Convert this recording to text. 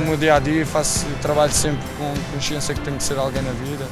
meu dia a dia, faço trabalho sempre com consciência que tenho que ser alguém na vida.